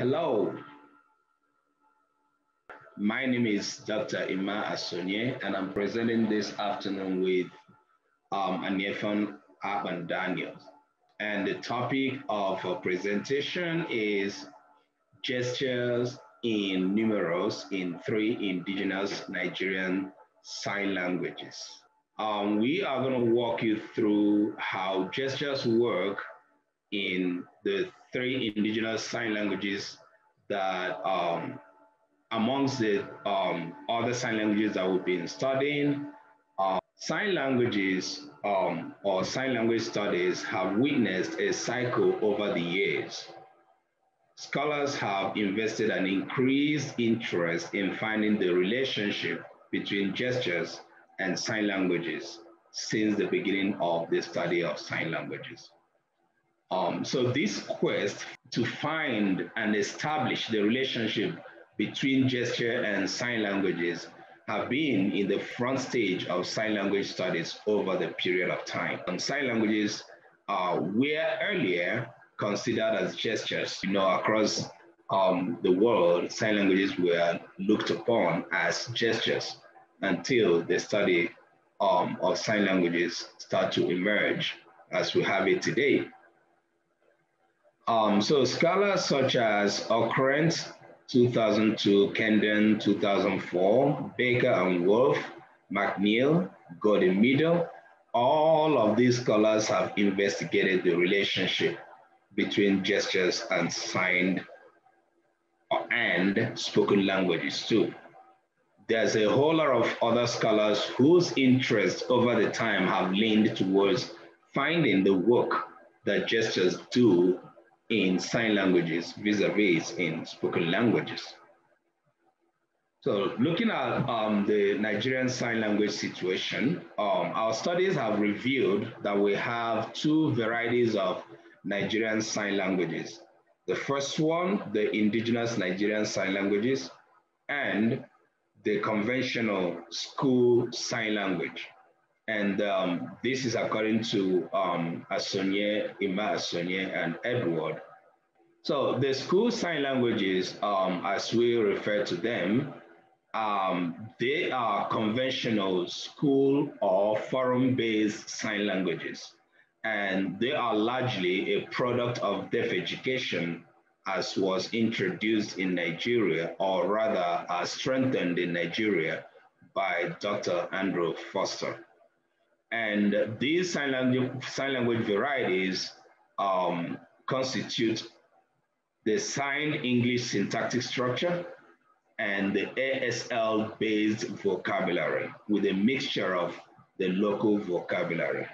Hello. My name is Dr. Ima Asonye, and I'm presenting this afternoon with um, Aniefan Akpan Daniels. And the topic of our presentation is gestures in numerals in three indigenous Nigerian sign languages. Um, we are going to walk you through how gestures work in the three indigenous sign languages that um, amongst the um, other sign languages that we've been studying, uh, sign languages um, or sign language studies have witnessed a cycle over the years. Scholars have invested an increased interest in finding the relationship between gestures and sign languages since the beginning of the study of sign languages. Um, so this quest to find and establish the relationship between gesture and sign languages have been in the front stage of sign language studies over the period of time. And sign languages uh, were earlier considered as gestures. You know, across um, the world, sign languages were looked upon as gestures until the study um, of sign languages start to emerge as we have it today. Um, so scholars such as Okrent, 2002, Kendon, 2004, Baker and Wolf, McNeill, Gordon Middle, all of these scholars have investigated the relationship between gestures and signed and spoken languages too. There's a whole lot of other scholars whose interests over the time have leaned towards finding the work that gestures do in sign languages vis-a-vis in spoken languages. So looking at um, the Nigerian Sign Language situation, um, our studies have revealed that we have two varieties of Nigerian Sign Languages. The first one, the indigenous Nigerian Sign Languages, and the conventional school sign language. And um, this is according to um, Asonye, Ima and Edward. So the school sign languages, um, as we refer to them, um, they are conventional school or forum-based sign languages. And they are largely a product of deaf education as was introduced in Nigeria, or rather as strengthened in Nigeria by Dr. Andrew Foster. And these sign language, sign language varieties um, constitute the signed English syntactic structure and the ASL-based vocabulary with a mixture of the local vocabulary.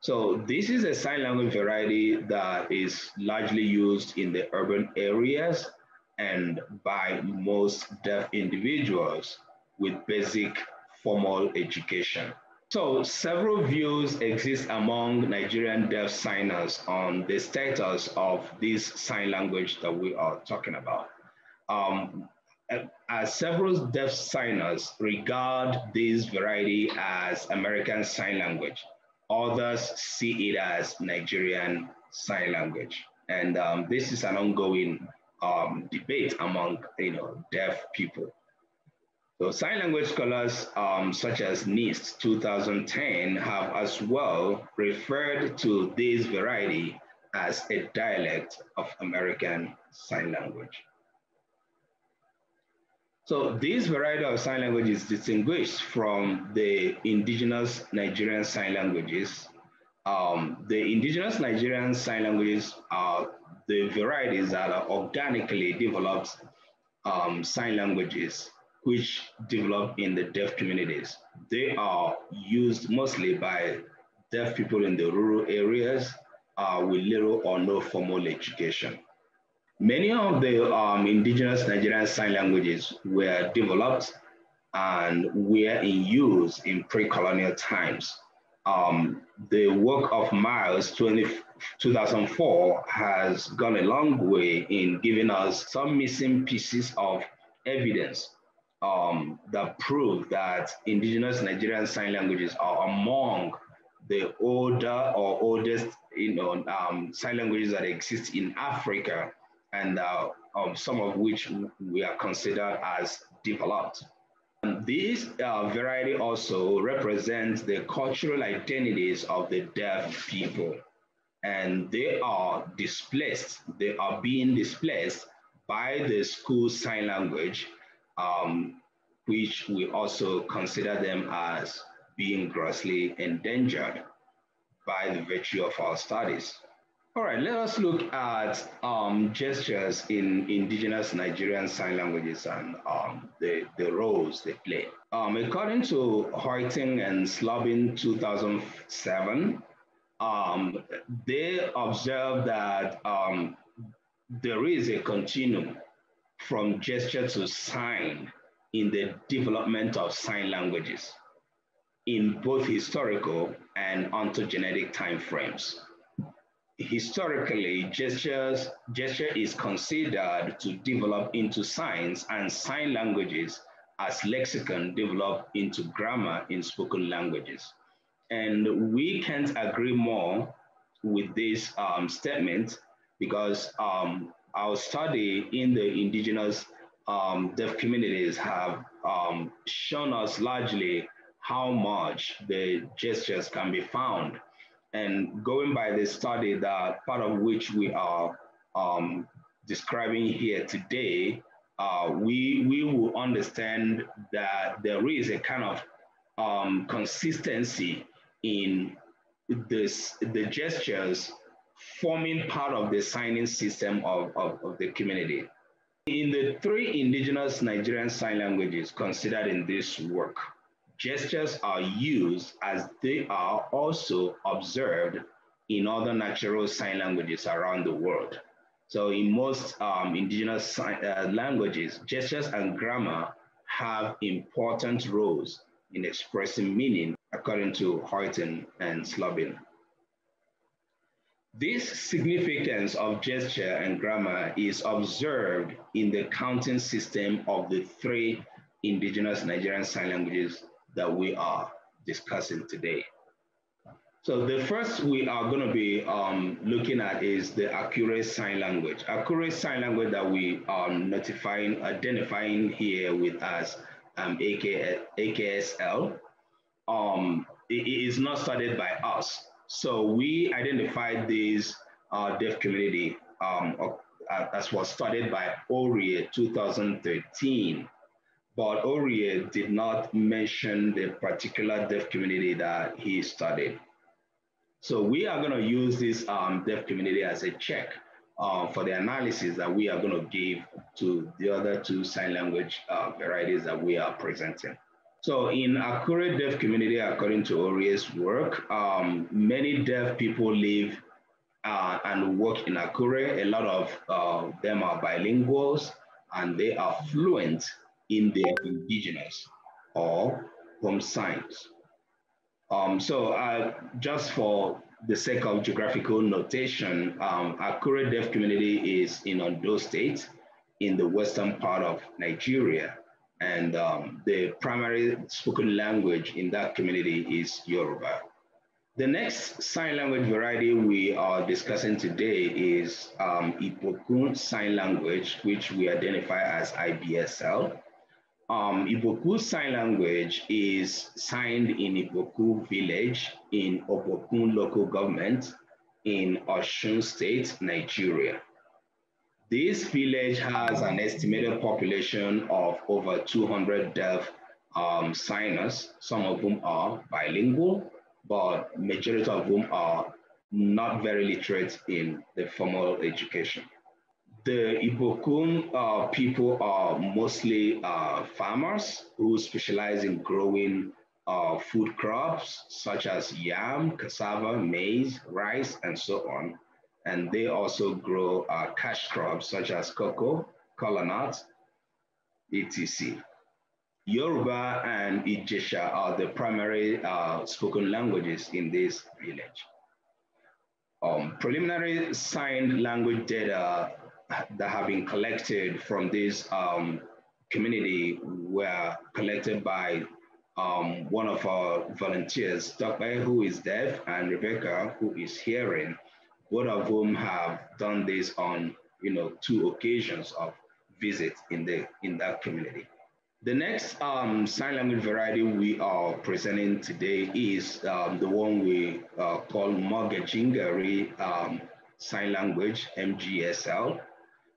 So this is a sign language variety that is largely used in the urban areas and by most deaf individuals with basic formal education. So several views exist among Nigerian deaf signers on the status of this sign language that we are talking about. Um, as several deaf signers regard this variety as American Sign Language. Others see it as Nigerian Sign Language. And um, this is an ongoing um, debate among you know, deaf people. So sign language scholars um, such as Nyst 2010 have as well referred to this variety as a dialect of American Sign Language. So this variety of sign language is distinguished from the indigenous Nigerian sign languages. Um, the indigenous Nigerian sign languages are the varieties that are organically developed um, sign languages which develop in the deaf communities. They are used mostly by deaf people in the rural areas uh, with little or no formal education. Many of the um, indigenous Nigerian sign languages were developed and were in use in pre-colonial times. Um, the work of Miles 20, 2004 has gone a long way in giving us some missing pieces of evidence um, that prove that indigenous Nigerian sign languages are among the older or oldest you know, um, sign languages that exist in Africa and uh, um, some of which we are considered as developed. And this uh, variety also represents the cultural identities of the deaf people. And they are displaced, they are being displaced by the school sign language, um, which we also consider them as being grossly endangered by the virtue of our studies. All right, let us look at um, gestures in indigenous Nigerian sign languages and um, the, the roles they play. Um, according to Hoiting and Slobin 2007, um, they observed that um, there is a continuum from gesture to sign in the development of sign languages in both historical and ontogenetic timeframes. Historically, gestures, gesture is considered to develop into signs and sign languages as lexicon develop into grammar in spoken languages. And we can't agree more with this um, statement because um, our study in the indigenous um, deaf communities have um, shown us largely how much the gestures can be found. And going by the study that part of which we are um, describing here today, uh, we, we will understand that there is a kind of um, consistency in this, the gestures forming part of the signing system of, of, of the community. In the three indigenous Nigerian sign languages considered in this work, Gestures are used as they are also observed in other natural sign languages around the world. So in most um, indigenous sign, uh, languages, gestures and grammar have important roles in expressing meaning according to Hoiting and Slobin. This significance of gesture and grammar is observed in the counting system of the three indigenous Nigerian sign languages that we are discussing today. So the first we are going to be um, looking at is the Akure Sign Language. Akure Sign Language that we are notifying, identifying here with as um, AK, AKSL. Um, it is not studied by us. So we identified this uh, deaf community um, uh, as was started by ORIE 2013. But Orie did not mention the particular deaf community that he studied. So we are going to use this um, deaf community as a check uh, for the analysis that we are going to give to the other two sign language uh, varieties that we are presenting. So in Akure deaf community, according to Orie's work, um, many deaf people live uh, and work in Akure. A lot of uh, them are bilinguals and they are fluent in their indigenous or home signs. Um, so uh, just for the sake of geographical notation, um, Akure Deaf community is in Ondo State in the western part of Nigeria. And um, the primary spoken language in that community is Yoruba. The next sign language variety we are discussing today is um, Ibokun Sign Language, which we identify as IBSL um, Iboku Sign Language is signed in Iboku Village in Obokun local government in Osun State, Nigeria. This village has an estimated population of over 200 deaf um, signers, some of whom are bilingual, but majority of whom are not very literate in the formal education. The Ibokun uh, people are mostly uh, farmers who specialize in growing uh, food crops such as yam, cassava, maize, rice, and so on. And they also grow uh, cash crops such as cocoa, kola nuts, etc. Yoruba and Ijesha are the primary uh, spoken languages in this village. Um, preliminary signed language data that have been collected from this um, community were collected by um, one of our volunteers, Dr. who is deaf, and Rebecca, who is hearing, both of whom have done this on you know, two occasions of visit in, the, in that community. The next um, sign language variety we are presenting today is um, the one we uh, call Mogejingeri um, Sign Language, MGSL.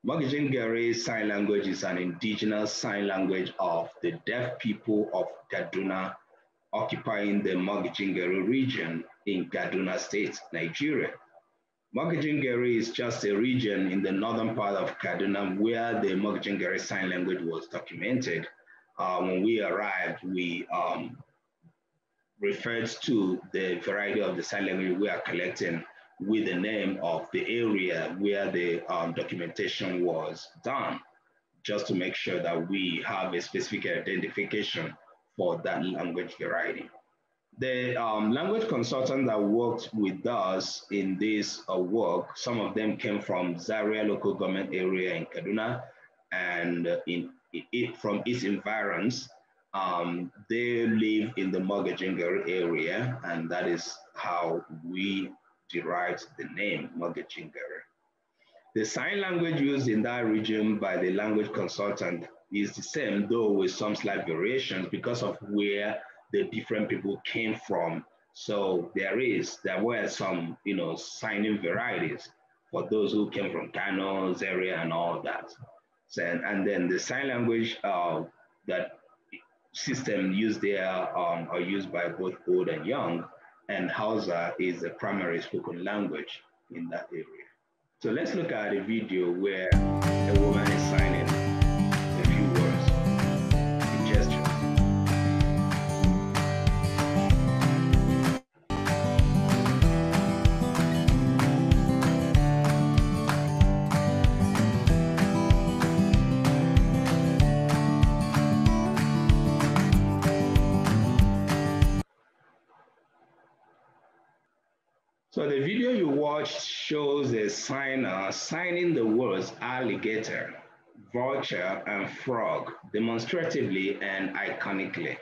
Mogejingeri Sign Language is an indigenous sign language of the deaf people of Kaduna, occupying the Mogejingeri region in Kaduna State, Nigeria. Mogejingeri is just a region in the northern part of Kaduna where the Mogejingeri Sign Language was documented uh, when we arrived, we um, referred to the variety of the sign language we are collecting with the name of the area where the um, documentation was done, just to make sure that we have a specific identification for that language variety. The um, language consultant that worked with us in this uh, work, some of them came from Zaria local government area in Kaduna and in it, from its environs, um, they live in the Mogajingar area, and that is how we derived the name Mogajingar. The sign language used in that region by the language consultant is the same, though with some slight variations because of where the different people came from. So there is, there were some, you know, signing varieties for those who came from Kano's area and all that. So, and then the sign language uh, that system used there um, are used by both old and young, and Hausa is the primary spoken language in that area. So let's look at a video where a woman is signing The video you watched shows a signer signing the words alligator, vulture, and frog demonstratively and iconically.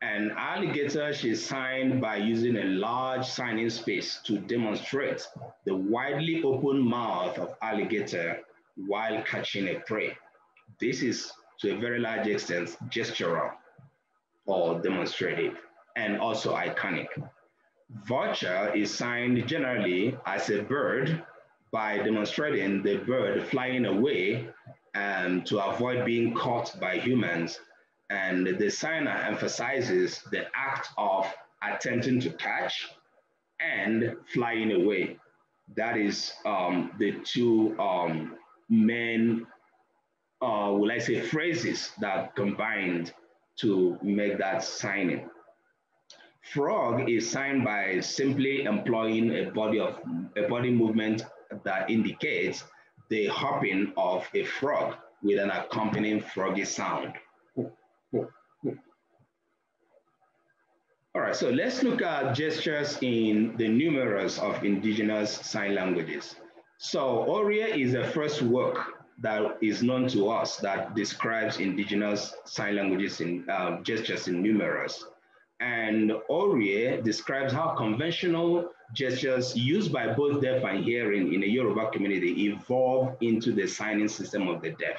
An alligator she signed by using a large signing space to demonstrate the widely open mouth of alligator while catching a prey. This is to a very large extent gestural or demonstrative and also iconic. Vulture is signed generally as a bird by demonstrating the bird flying away um, to avoid being caught by humans. And the signer emphasizes the act of attempting to catch and flying away. That is um, the two um, main, uh, will I say, phrases that combined to make that signing. Frog is signed by simply employing a body of a body movement that indicates the hopping of a frog with an accompanying froggy sound. All right, so let's look at gestures in the numerous of indigenous sign languages. So Orie is the first work that is known to us that describes indigenous sign languages in uh, gestures in numerous. And Orie describes how conventional gestures used by both deaf and hearing in the Yoruba community evolve into the signing system of the deaf.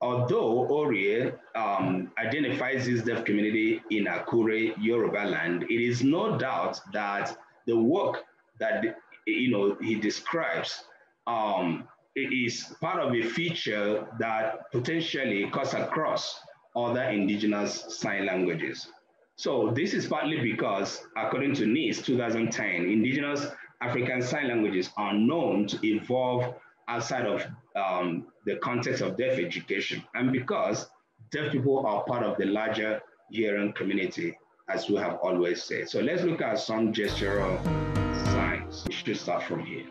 Although Orie um, identifies his deaf community in Akure, Yoruba land, it is no doubt that the work that you know he describes um, is part of a feature that potentially cuts across other indigenous sign languages. So this is partly because, according to Nyst 2010, indigenous African sign languages are known to evolve outside of um, the context of deaf education, and because deaf people are part of the larger hearing community, as we have always said. So let's look at some gestural signs. We should start from here.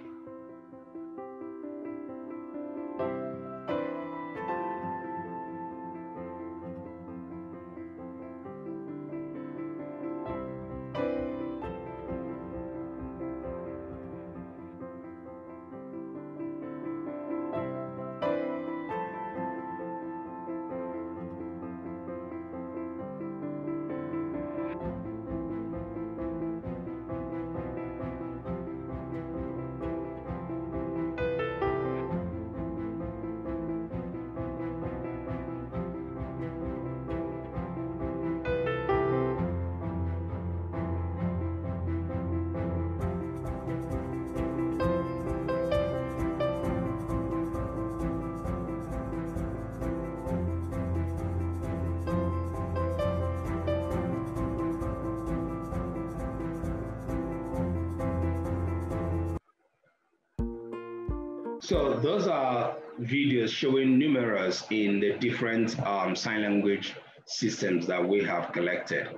So those are videos showing numerals in the different um, sign language systems that we have collected.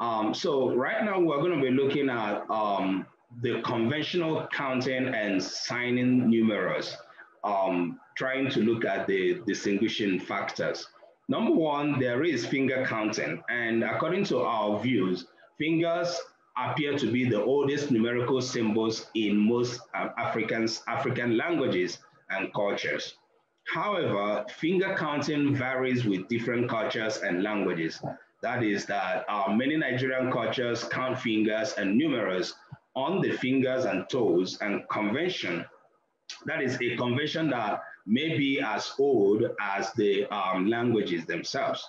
Um, so right now we're going to be looking at um, the conventional counting and signing numerals, um, trying to look at the distinguishing factors. Number one, there is finger counting. And according to our views, fingers appear to be the oldest numerical symbols in most uh, Africans, African languages and cultures. However, finger counting varies with different cultures and languages. That is that uh, many Nigerian cultures count fingers and numerals on the fingers and toes and convention. That is a convention that may be as old as the um, languages themselves.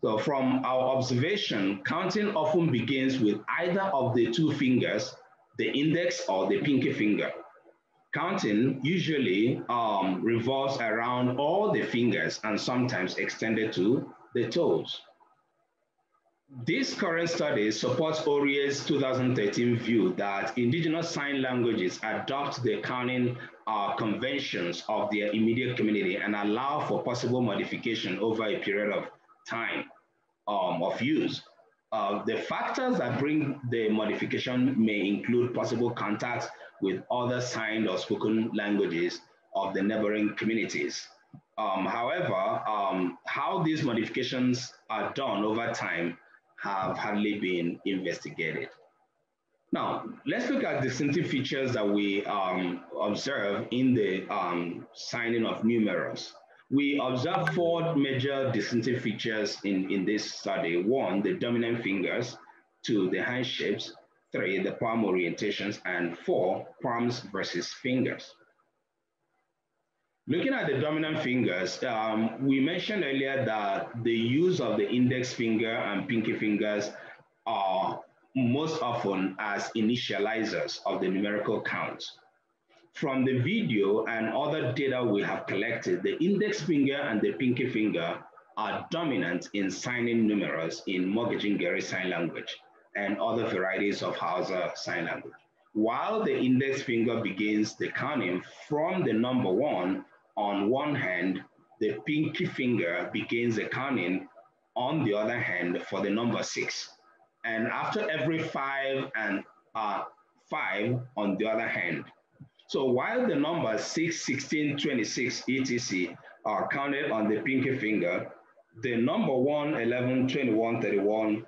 So from our observation, counting often begins with either of the two fingers, the index or the pinky finger. Counting usually um, revolves around all the fingers and sometimes extended to the toes. This current study supports Orie's 2013 view that indigenous sign languages adopt the counting uh, conventions of their immediate community and allow for possible modification over a period of time um, of use. Uh, the factors that bring the modification may include possible contacts with other signed or spoken languages of the neighboring communities. Um, however, um, how these modifications are done over time have hardly been investigated. Now, let's look at distinctive features that we um, observe in the um, signing of numerals. We observe four major distinctive features in, in this study. One, the dominant fingers. Two, the hand shapes. Three, the palm orientations. And four, palms versus fingers. Looking at the dominant fingers, um, we mentioned earlier that the use of the index finger and pinky fingers are most often as initializers of the numerical counts. From the video and other data we have collected, the index finger and the pinky finger are dominant in signing numerals in Morgejingeri Sign Language and other varieties of Hausa Sign Language. While the index finger begins the counting from the number one on one hand, the pinky finger begins the counting on the other hand for the number six. And after every five and uh, five on the other hand, so while the numbers 6, 16, 26, etc. are counted on the pinky finger, the number 1, 11, 21, 31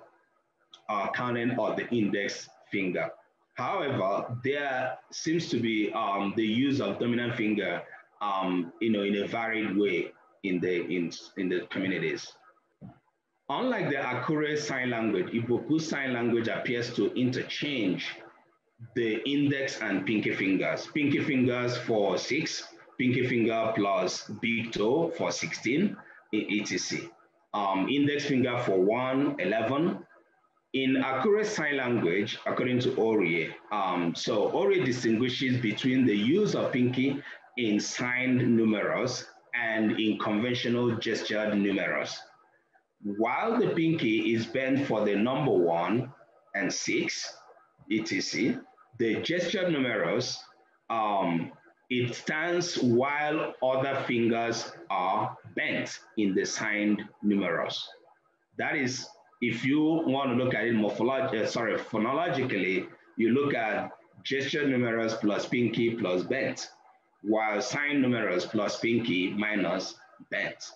are counted on the index finger. However, there seems to be um, the use of dominant finger, um, you know, in a varied way in the in, in the communities. Unlike the Akure sign language, Iboku sign language appears to interchange the index and pinky fingers. Pinky fingers for six, pinky finger plus big toe for 16, etc. Um, index finger for one, 11. In Akure sign language, according to Orie, um, so Orie distinguishes between the use of pinky in signed numerals and in conventional gestured numerals. While the pinky is bent for the number one and six, etc., the gesture numerals, um, it stands while other fingers are bent in the signed numerals. That is, if you want to look at it morphologically, uh, sorry, phonologically, you look at gesture numerals plus pinky plus bent, while sign numerals plus pinky minus bent.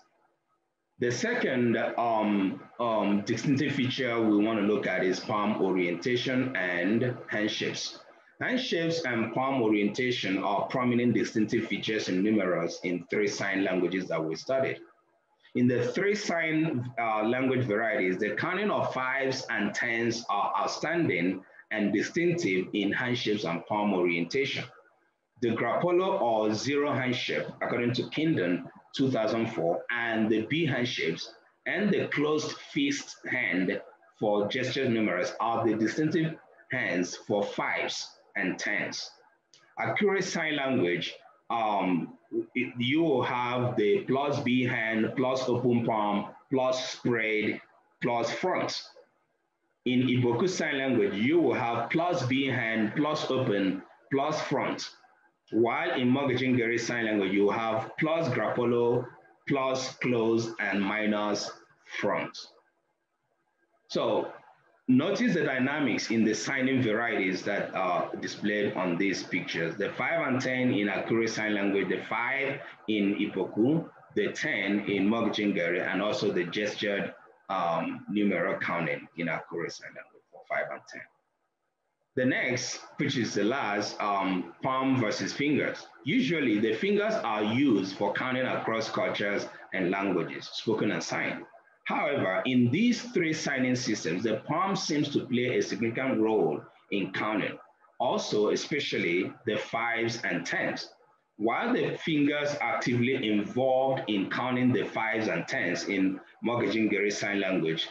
The second um, um, distinctive feature we want to look at is palm orientation and hand shapes. Hand shapes and palm orientation are prominent distinctive features in numerals in three sign languages that we studied. In the three sign uh, language varieties, the counting of fives and tens are outstanding and distinctive in hand shapes and palm orientation. The Grappolo or zero hand shape, according to Kendon 2004, and the B hand shapes and the closed fist hand for gesture numerals are the distinctive hands for fives and tens. Akure sign language, um, you will have the plus B hand, plus open palm, plus spread, plus front. In Iboku sign language, you will have plus B hand, plus open, plus front. While in Mogadjingeri Sign Language, you have plus grappolo, plus close, and minus front. So notice the dynamics in the signing varieties that are displayed on these pictures. The 5 and 10 in Akure Sign Language, the 5 in Ipoku, the 10 in Mogadjingeri, and also the gestured um, numeral counting in Akure Sign Language for 5 and 10. The next, which is the last, um, palm versus fingers. Usually the fingers are used for counting across cultures and languages, spoken and signed. However, in these three signing systems, the palm seems to play a significant role in counting. Also, especially the fives and tens. While the fingers actively involved in counting the fives and tens in Mogadjingeri Sign Language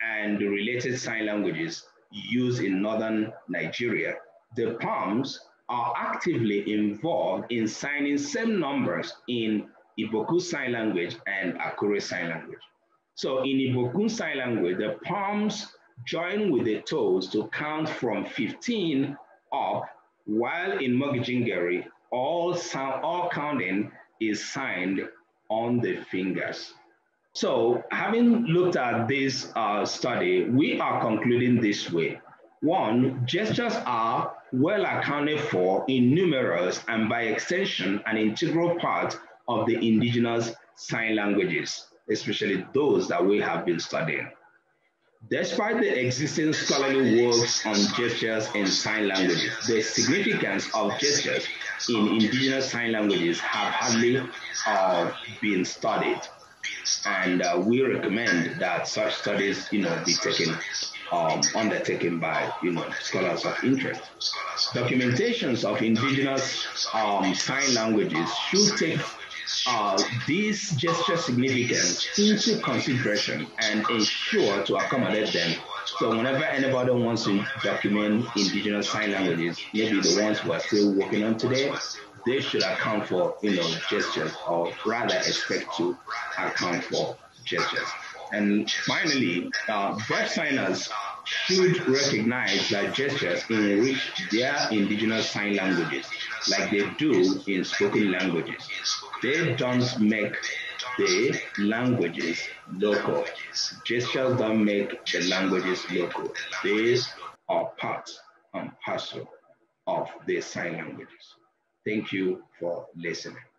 and the related sign languages, used in northern Nigeria, the palms are actively involved in signing same numbers in Iboku Sign Language and Akure Sign Language. So in Iboku Sign Language, the palms join with the toes to count from 15 up, while in Mogadjingeri, all, sound, all counting is signed on the fingers. So having looked at this uh, study, we are concluding this way. One, gestures are well accounted for in numerous and by extension an integral part of the indigenous sign languages, especially those that we have been studying. Despite the existing scholarly works on gestures in sign languages, the significance of gestures in indigenous sign languages have hardly uh, been studied and uh, we recommend that such studies, you know, be taken um, undertaken by, you know, scholars of interest. Documentations of indigenous um, sign languages should take uh, these gesture significance into consideration and ensure to accommodate them. So whenever anybody wants to document indigenous sign languages, maybe the ones we are still working on today, they should account for, you know, gestures or rather expect to account for gestures. And finally, uh, deaf signers should recognize that gestures enrich their indigenous sign languages like they do in spoken languages. They don't make the languages local. Gestures don't make the languages local. They are part and parcel of the sign languages. Thank you for listening.